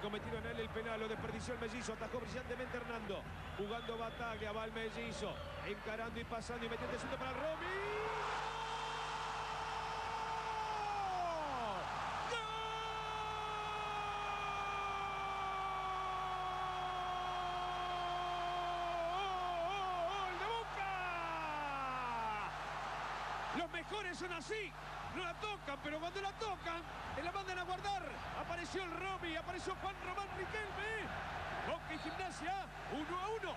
En él el penal, lo desperdició el mellizo, atajó brillantemente Hernando. Jugando Bataglia, va el mellizo, encarando y pasando y metiendo el para Romy. Los mejores son así. No la tocan, pero cuando la tocan, la mandan a guardar. Apareció el Romy, apareció Juan Román Riquelme. Boca y Gimnasia, 1 a 1.